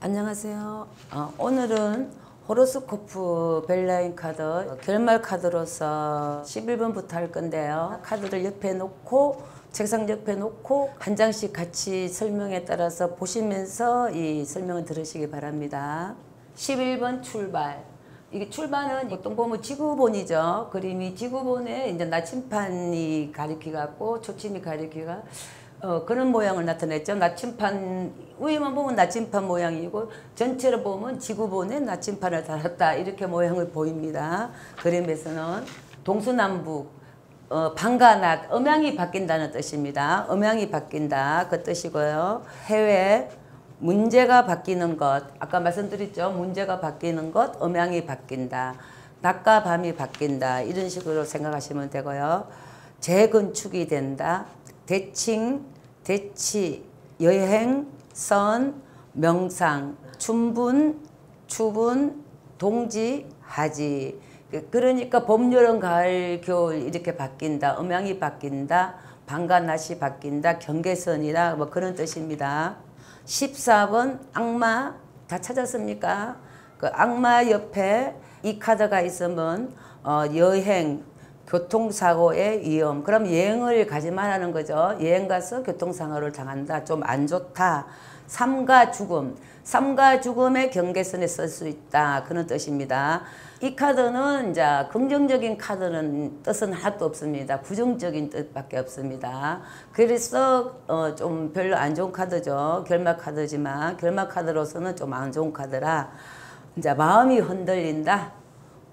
안녕하세요. 어, 오늘은 호로스코프 벨라인 카드 결말 카드로서 11번부터 할 건데요. 카드를 옆에 놓고 책상 옆에 놓고 한 장씩 같이 설명에 따라서 보시면서 이 설명을 들으시기 바랍니다. 11번 출발. 이게 출발은 보통 보면 지구본이죠. 그림이 지구본에 이제 나침판이 가리키갖고 초침이 가리키가 어, 그런 모양을 나타냈죠. 나침판 위에만 보면 나침판 모양이고 전체로 보면 지구본에 나침판을 달았다 이렇게 모양을 보입니다. 그림에서는 동서남북 어, 방과 낮 음양이 바뀐다는 뜻입니다. 음양이 바뀐다 그 뜻이고요. 해외 문제가 바뀌는 것 아까 말씀드렸죠. 문제가 바뀌는 것 음양이 바뀐다. 낮과 밤이 바뀐다 이런 식으로 생각하시면 되고요. 재건축이 된다. 대칭, 대치, 여행, 선, 명상, 춘분, 추분, 동지, 하지. 그러니까 봄, 여름, 가을, 겨울 이렇게 바뀐다. 음양이 바뀐다. 방과 낮이 바뀐다. 경계선이라 뭐 그런 뜻입니다. 14번 악마 다 찾았습니까? 그 악마 옆에 이 카드가 있으면 어, 여행, 교통사고의 위험. 그럼 여행을 가지 말라는 거죠. 여행 가서 교통사고를 당한다. 좀 안 좋다. 삶과 죽음. 삶과 죽음의 경계선에 설수 있다. 그런 뜻입니다. 이 카드는 이제 긍정적인 카드는 뜻은 하나도 없습니다. 부정적인 뜻밖에 없습니다. 그래서 어, 좀 별로 안 좋은 카드죠. 결말 카드지만 결말 카드로서는 좀 안 좋은 카드라 이제 마음이 흔들린다.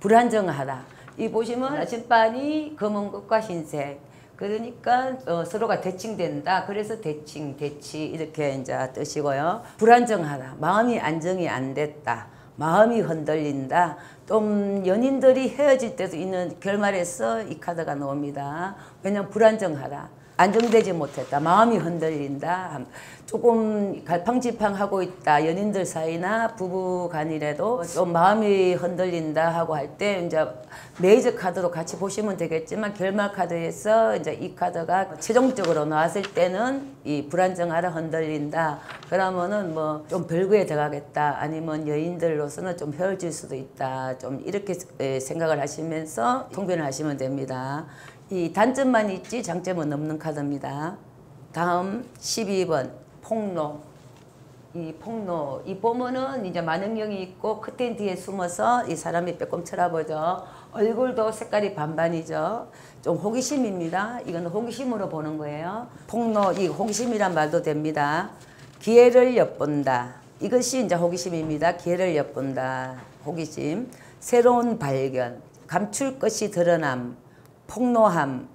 불안정하다. 이 보시면 나침반이 검은 것과 흰색. 그러니까 어, 서로가 대칭된다. 그래서 대칭, 대치 이렇게 이제 뜻이고요. 불안정하다. 마음이 안정이 안 됐다. 마음이 흔들린다. 좀 연인들이 헤어질 때도 있는 결말에서 이 카드가 나옵니다. 왜냐면 불안정하다. 안정되지 못했다. 마음이 흔들린다. 조금 갈팡질팡하고 있다. 연인들 사이나 부부 간이라도 좀 마음이 흔들린다 하고 할 때 이제 메이저 카드로 같이 보시면 되겠지만 결말 카드에서 이제 이 카드가 최종적으로 나왔을 때는 이 불안정하다 흔들린다. 그러면은 뭐 좀 별거에 들어가겠다. 아니면 여인들로서는 좀 헤어질 수도 있다. 좀 이렇게 생각을 하시면서 통변을 하시면 됩니다. 이 단점만 있지 장점은 없는 카드입니다. 다음 12번 폭로. 이 폭로. 이 보면은 이제 만능경이 있고 커튼 뒤에 숨어서 이 사람이 빼꼼 쳐다보죠. 얼굴도 색깔이 반반이죠. 좀 호기심입니다. 이건 호기심으로 보는 거예요. 폭로, 이 호기심이란 말도 됩니다. 기회를 엿본다. 이것이 이제 호기심입니다. 기회를 엿본다. 호기심. 새로운 발견. 감출 것이 드러남. 폭로함,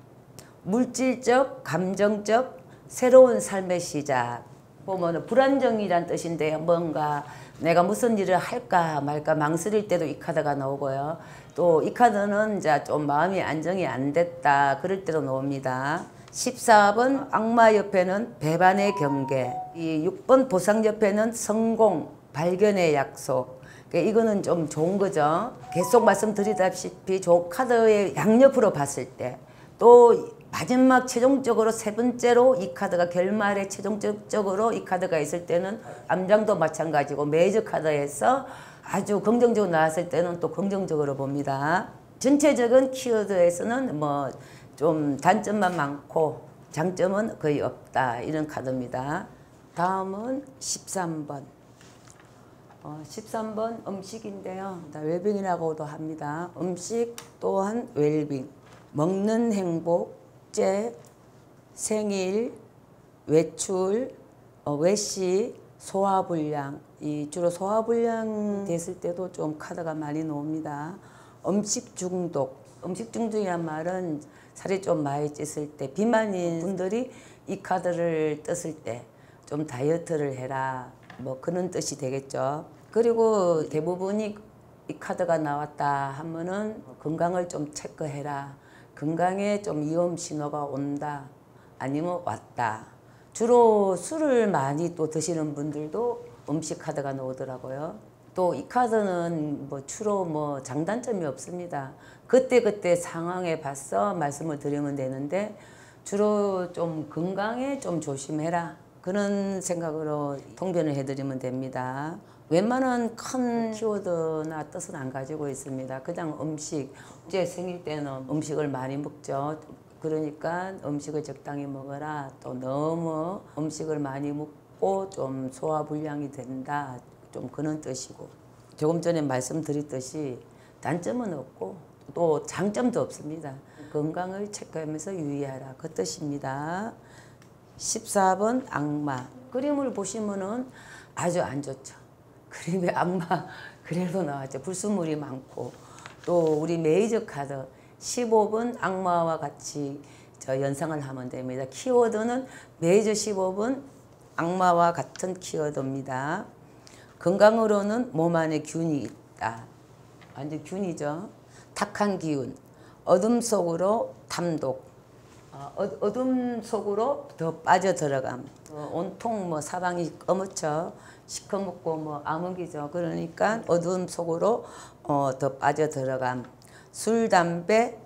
물질적, 감정적 새로운 삶의 시작. 보면 불안정이란 뜻인데요. 뭔가 내가 무슨 일을 할까 말까 망설일 때도 이 카드가 나오고요. 또 이 카드는 이제 좀 마음이 안정이 안 됐다. 그럴 때도 나옵니다. 14번 악마 옆에는 배반의 경계. 이 6번 보상 옆에는 성공, 발견의 약속. 그러니까 이거는 좀 좋은 거죠. 계속 말씀드리다시피 조 카드의 양옆으로 봤을 때 또 마지막 최종적으로 세 번째로 이 카드가 결말에 최종적으로 이 카드가 있을 때는 암장도 마찬가지고 메이저 카드에서 아주 긍정적으로 나왔을 때는 또 긍정적으로 봅니다. 전체적인 키워드에서는 뭐 좀 단점만 많고 장점은 거의 없다 이런 카드입니다. 다음은 13번. 어, 13번 음식인데요. 웰빙이라고도 합니다. 음식 또한 웰빙. 먹는 행복, 제, 생일, 외출, 어, 외식, 소화불량. 이 주로 소화불량 됐을 때도 좀 카드가 많이 나옵니다. 음식 중독. 음식 중독이란 말은 살이 좀 많이 쪘을 때 비만인 분들이 이 카드를 떴을 때 좀 다이어트를 해라. 뭐 그런 뜻이 되겠죠. 그리고 대부분이 이 카드가 나왔다 하면은 건강을 좀 체크해라. 건강에 좀 위험 신호가 온다. 아니면 왔다. 주로 술을 많이 또 드시는 분들도 음식 카드가 나오더라고요. 또 이 카드는 뭐 주로 뭐 장단점이 없습니다. 그때그때 상황에 봐서 말씀을 드리면 되는데 주로 좀 건강에 좀 조심해라. 그런 생각으로 통변을 해드리면 됩니다. 웬만한 큰 키워드나 뜻은 안 가지고 있습니다. 그냥 음식. 제 생일 때는 음식을 많이 먹죠. 그러니까 음식을 적당히 먹어라. 또 너무 음식을 많이 먹고 좀 소화불량이 된다. 좀 그런 뜻이고. 조금 전에 말씀드렸듯이 단점은 없고 또 장점도 없습니다. 건강을 체크하면서 유의하라. 그 뜻입니다. 14번 악마. 그림을 보시면은 아주 안 좋죠. 그림에 악마 그래도 나왔죠. 불순물이 많고 또 우리 메이저 카드 15번 악마와 같이 저 연상을 하면 됩니다. 키워드는 메이저 15번 악마와 같은 키워드입니다. 건강으로는 몸 안에 균이 있다. 완전 균이죠. 탁한 기운. 어둠 속으로 탐독. 어, 어- 어둠 속으로 더 빠져 들어감. 어, 온통 뭐 사방이 검었죠. 시커멓고 뭐 암흑이죠. 그러니까 어둠 속으로 어, 더 빠져 들어감. 술, 담배,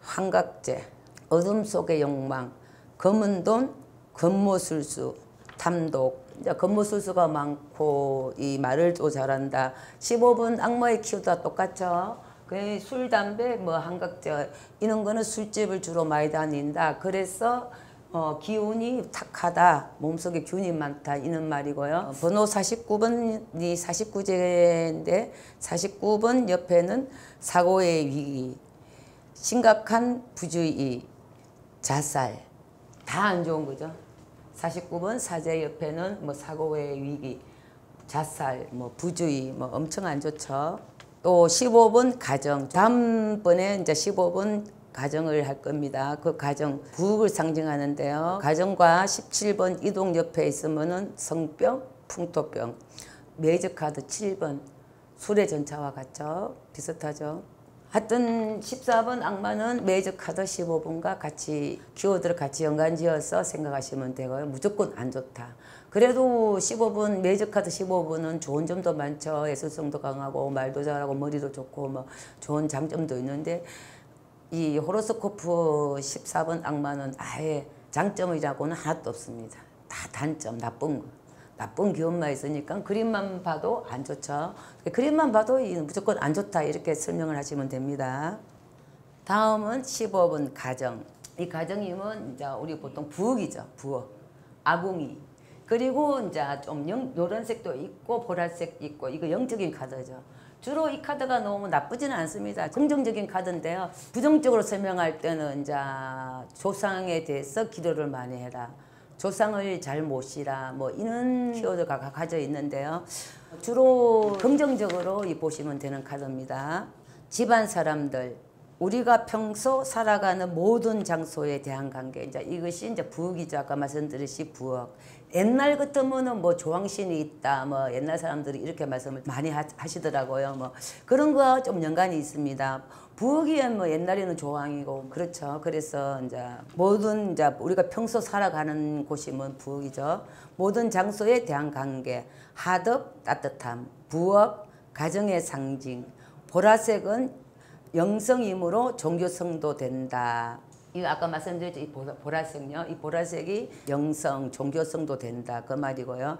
환각제, 어둠 속의 욕망, 검은 돈, 건모술수, 탐독. 이제 건모술수가 많고 이 말을 또 잘한다. 15분 악마의 키우다 똑같죠. 그 술, 담배, 뭐 한각제 이런 거는 술집을 주로 많이 다닌다. 그래서 어, 기운이 탁하다. 몸속에 균이 많다. 이런 말이고요. 번호 49번이 49제인데 49번 옆에는 사고의 위기, 심각한 부주의, 자살 다 안 좋은 거죠. 49번 사제 옆에는 뭐 사고의 위기, 자살, 뭐 부주의 뭐 엄청 안 좋죠. 또 15번 가정. 다음번에 이제 15번 가정을 할 겁니다. 그 가정 부엌을 상징하는데요. 가정과 17번 이동 옆에 있으면은 성병, 풍토병. 메이저 카드 7번 술의 전차와 같죠. 비슷하죠. 하여튼 14번 악마는 메이저 카드 15번과 같이 키워드를 같이 연관지어서 생각하시면 되고요. 무조건 안 좋다. 그래도 15번 메이저 카드 15번은 좋은 점도 많죠. 예술성도 강하고 말도 잘하고 머리도 좋고 뭐 좋은 장점도 있는데 이 호로스코프 14번 악마는 아예 장점이라고는 하나도 없습니다. 다 단점, 나쁜 거. 나쁜 기운만 있으니까 그림만 봐도 안 좋죠. 그림만 봐도 이 무조건 안 좋다 이렇게 설명을 하시면 됩니다. 다음은 15번 가정. 이 가정이면 이제 우리 보통 부엌이죠. 부엌. 아궁이. 그리고 이제 좀 영, 노란색도 있고 보라색 있고 이거 영적인 카드죠. 주로 이 카드가 너무 나쁘지는 않습니다. 긍정적인 카드인데요. 부정적으로 설명할 때는 이제 조상에 대해서 기도를 많이 해라. 조상을 잘 모시라 뭐 이런 키워드가 가- 가져 있는데요. 주로 긍정적으로 이 보시면 되는 카드입니다. 집안 사람들 우리가 평소 살아가는 모든 장소에 대한 관계 이제 이것이 이제 부엌이죠. 아까 말씀드렸듯이 부엌. 옛날 같으면은 뭐 조왕신이 있다. 뭐 옛날 사람들이 이렇게 말씀을 많이 하, 하시더라고요. 뭐 그런 거좀 연관이 있습니다. 부엌이면 뭐 옛날에는 조왕이고 그렇죠. 그래서 이제 모든 이제 우리가 평소 살아가는 곳이면 부엌이죠. 모든 장소에 대한 관계, 하덕 따뜻함, 부엌 가정의 상징, 보라색은 영성이므로 종교성도 된다. 이 아까 말씀드렸죠 이 보라- 보라색요. 이 보라색이 영성, 종교성도 된다 그 말이고요.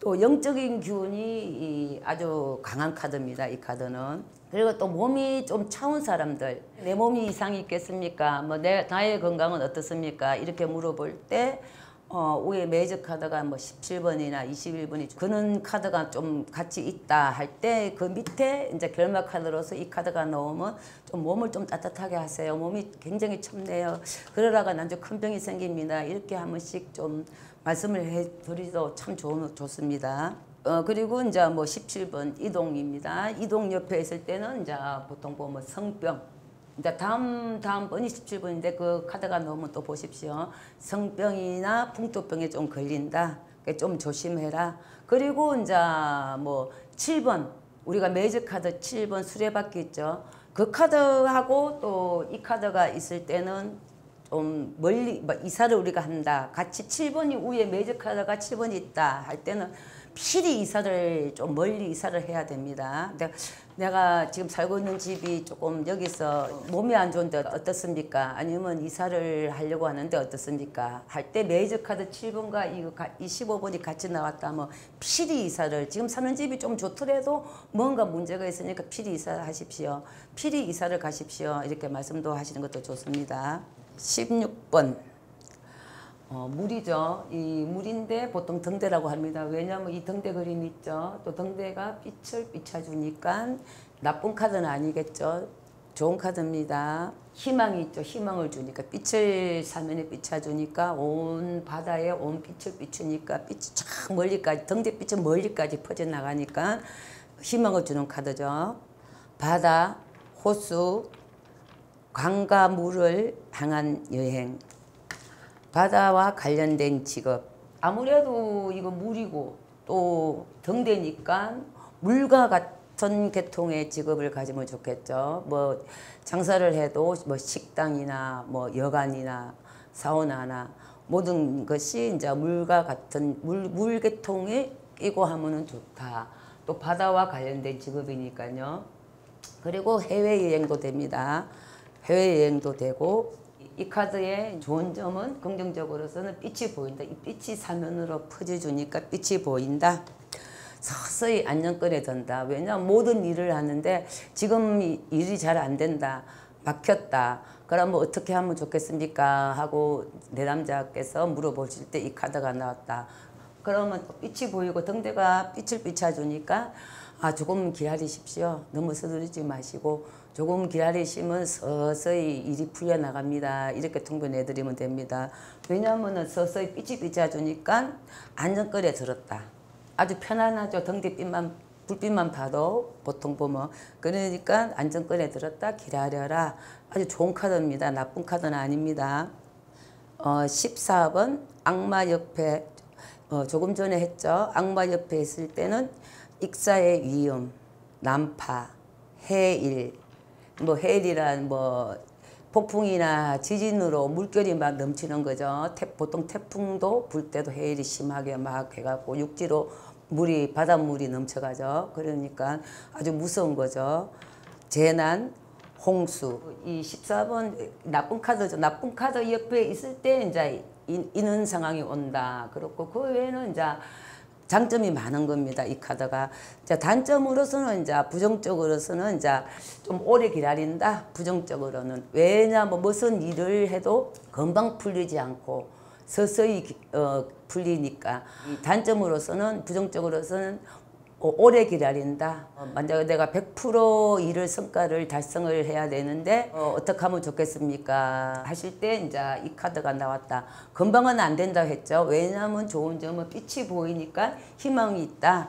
또 영적인 기운이 이 아주 강한 카드입니다. 이 카드는. 그리고 또 몸이 좀 차운 사람들 내 몸이 이상이 있겠습니까? 뭐 내 나의 건강은 어떻습니까? 이렇게 물어볼 때 어, 위에 메이저 카드가 뭐 17번이나 21번이 그런 카드가 좀 같이 있다 할 때 그 밑에 이제 결말 카드로서 이 카드가 나오면 좀 몸을 좀 따뜻하게 하세요. 몸이 굉장히 춥네요. 그러다가 나중 큰 병이 생깁니다. 이렇게 한 번씩 좀 말씀을 해 드리도 참 좋, 좋습니다. 어, 그리고 이제 뭐 17번 이동입니다. 이동 옆에 있을 때는 이제 보통 보면 성병 이제 다음 다음 번이 17번인데 그 카드가 나오면 또 보십시오. 성병이나 풍토병에 좀 걸린다. 그러니까 좀 조심해라. 그리고 이제 뭐 7번 우리가 메이저 카드 7번 수레바퀴 있죠. 그 카드하고 또 이 카드가 있을 때는 좀 멀리 뭐 이사를 우리가 한다. 같이 7번이 위에 메이저 카드가 7번이 있다 할 때는 필히 이사를 좀 멀리 이사를 해야 됩니다. 내가, 지금 살고 있는 집이 조금 여기서 몸이 안 좋은데 어떻습니까? 아니면 이사를 하려고 하는데 어떻습니까? 할 때 메이저 카드 7번과 이거 가- 이 15번이 같이 나왔다 하면 필히 이사를 지금 사는 집이 좀 좋더라도 뭔가 문제가 있으니까 필히 이사하십시오. 필히 이사를 가십시오. 이렇게 말씀도 하시는 것도 좋습니다. 16번 어, 물이죠. 이 물인데 보통 등대라고 합니다. 왜냐하면 이 등대 그림 있죠. 또 등대가 빛을 비춰주니까 나쁜 카드는 아니겠죠. 좋은 카드입니다. 희망이 있죠. 희망을 주니까 빛을 사면에 비춰주니까 온 바다에 온 빛을 비추니까 빛이 쫙 멀리까지 등대 빛은 멀리까지 퍼져 나가니까 희망을 주는 카드죠. 바다, 호수, 강과 물을 향한 여행. 바다와 관련된 직업. 아무래도 이거 물이고 또 등대니까 물과 같은 계통의 직업을 가지면 좋겠죠. 뭐 장사를 해도 뭐 식당이나 뭐 여관이나 사우나나 모든 것이 이제 물과 같은 물, 물 계통에 끼고 하면은 좋다. 또 바다와 관련된 직업이니까요. 그리고 해외여행도 됩니다. 해외여행도 되고 이 카드의 좋은 점은 긍정적으로서는 빛이 보인다. 이 빛이 사면으로 퍼져주니까 빛이 보인다. 서서히 안정권에 든다. 왜냐 모든 일을 하는데 지금 이 일이 잘 안 된다. 막혔다. 그러면 어떻게 하면 좋겠습니까? 하고 내 남자께서 물어보실 때 이 카드가 나왔다. 그러면 빛이 보이고 등대가 빛을 비춰주니까 아 조금 기다리십시오. 너무 서두르지 마시고 조금 기다리시면 서서히 일이 풀려 나갑니다. 이렇게 통보해드리면 됩니다. 왜냐하면 서서히 빛이 비춰주니까 안정거리에 들었다. 아주 편안하죠. 등대빛만 불빛만 봐도 보통 보면 그러니까 안정권에 들었다 기다려라 아주 좋은 카드입니다. 나쁜 카드는 아닙니다. 어, 14번 악마 옆에 어, 조금 전에 했죠. 악마 옆에 있을 때는 익사의 위험, 난파, 해일, 뭐 해일이란 뭐 폭풍이나 지진으로 물결이 막 넘치는 거죠. 태, 보통 태풍도 불 때도 해일이 심하게 막 해갖고 육지로 물이 바닷물이 넘쳐가죠. 그러니까 아주 무서운 거죠. 재난, 홍수. 이 14번 나쁜 카드죠. 나쁜 카드 옆에 있을 때 이제 이- 이는 상황이 온다. 그렇고 그 외에는 이제 장점이 많은 겁니다. 이 카드가. 자, 단점으로서는 이제 부정적으로서는 이제 좀 오래 기다린다. 부정적으로는. 왜냐 뭐 무슨 일을 해도 금방 풀리지 않고 서서히 기- 어, 풀리니까 이 단점으로서는 부정적으로서는 오- 오래 기다린다. 어, 만약 내가 100% 일을 성과를 달성을 해야 되는데 어, 떻게 하면 좋겠습니까? 하실 때 이제 이 카드가 나왔다. 금방은 안 된다 했죠. 왜냐하면 좋은 점은 빛이 보이니까 희망이 있다.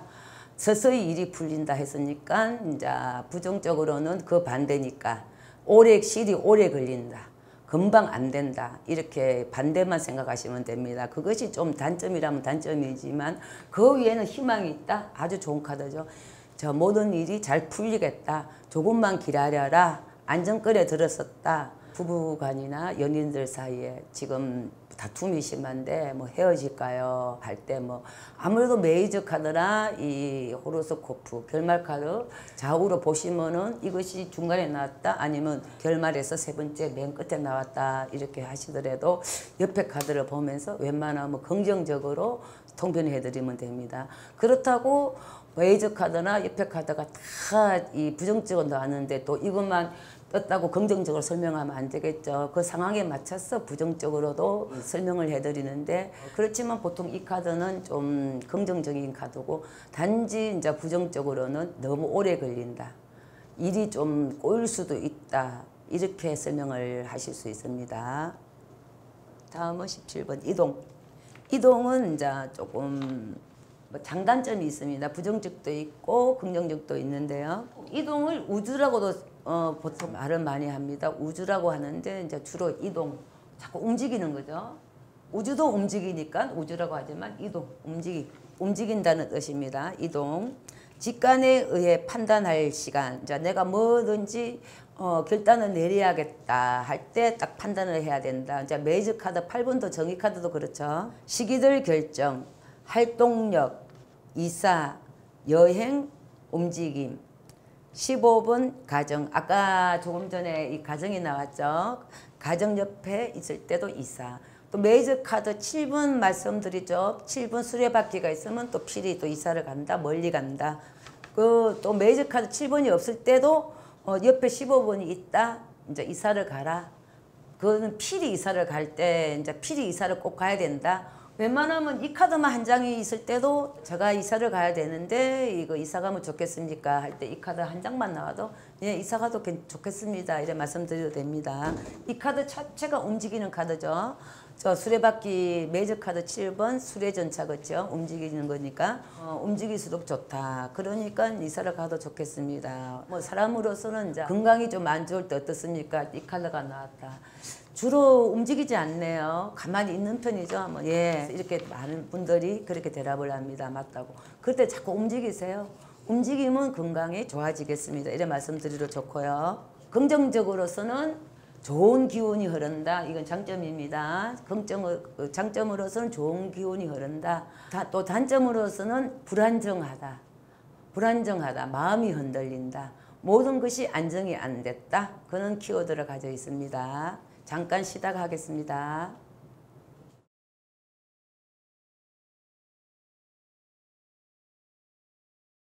서서히 일이 풀린다 했으니까 이제 부정적으로는 그 반대니까 오래 실이 오래 걸린다. 금방 안 된다. 이렇게 반대만 생각하시면 됩니다. 그것이 좀 단점이라면 단점이지만 그 위에는 희망이 있다. 아주 좋은 카드죠. 저 모든 일이 잘 풀리겠다. 조금만 기다려라. 안정권에 들었었다. 부부간이나 연인들 사이에 지금 다툼이 심한데 뭐 헤어질까요? 할 때 뭐 아무래도 메이저 카드나 이 호로스코프 결말 카드 좌우로 보시면은 이것이 중간에 나왔다 아니면 결말에서 세 번째 맨 끝에 나왔다 이렇게 하시더라도 옆에 카드를 보면서 웬만하면 긍정적으로 통변해 드리면 됩니다. 그렇다고 메이저 카드나 옆에 카드가 다 이 부정적으로 나왔는데 또 이것만 떴다고 긍정적으로 설명하면 안 되겠죠. 그 상황에 맞춰서 부정적으로도 설명을 해드리는데 그렇지만 보통 이 카드는 좀 긍정적인 카드고 단지 이제 부정적으로는 너무 오래 걸린다. 일이 좀 꼬일 수도 있다. 이렇게 설명을 하실 수 있습니다. 다음은 17번 이동. 이동은 이제 조금 뭐 장단점이 있습니다. 부정적도 있고 긍정적도 있는데요. 이동을 우주라고도 어, 보통 말을 많이 합니다. 우주라고 하는데 이제 주로 이동, 자꾸 움직이는 거죠. 우주도 움직이니까 우주라고 하지만 이동, 움직이, 움직인다는 뜻입니다. 이동. 직관에 의해 판단할 시간. 자, 내가 뭐든지 어, 결단을 내려야겠다 할 때 딱 판단을 해야 된다. 이제 메이저 카드 8번도 정의 카드도 그렇죠. 시기들 결정, 활동력, 이사, 여행, 움직임. 15번 가정. 아까 조금 전에 이 가정이 나왔죠. 가정 옆에 있을 때도 이사. 또 메이저 카드 7번 말씀드리죠. 7번 수레바퀴가 있으면 또 필히 또 이사를 간다. 멀리 간다. 그 또 메이저 카드 7번이 없을 때도 어, 옆에 15번이 있다. 이제 이사를 가라. 그거는 필히 이사를 갈 때 이제 필히 이사를 꼭 가야 된다. 웬만하면 이 카드만 한 장이 있을 때도 제가 이사를 가야 되는데 이거 이사 가면 좋겠습니까 할 때 이 카드 한 장만 나와도 예 이사 가도 괜- 좋겠습니다 이래 말씀드려도 됩니다. 이 카드 자체가 움직이는 카드죠. 저 수레바퀴 메이저 카드 7번 수레전차 그죠 움직이는 거니까 어, 움직일수록 좋다. 그러니까 이사를 가도 좋겠습니다. 뭐 사람으로서는 이제 건강이 좀 안 좋을 때 어떻습니까? 이 카드가 나왔다. 주로 움직이지 않네요. 가만히 있는 편이죠. 뭐, 예. 이렇게 많은 분들이 그렇게 대답을 합니다. 맞다고. 그럴 때 자꾸 움직이세요. 움직이면 건강이 좋아지겠습니다. 이래 말씀드리러 좋고요. 긍정적으로서는 좋은 기운이 흐른다. 이건 장점입니다. 어, 장점으로서는 좋은 기운이 흐른다. 다- 또 단점으로서는 불안정하다. 불안정하다. 마음이 흔들린다. 모든 것이 안정이 안 됐다. 그런 키워드를 가져 있습니다. 잠깐 쉬다가 하겠습니다.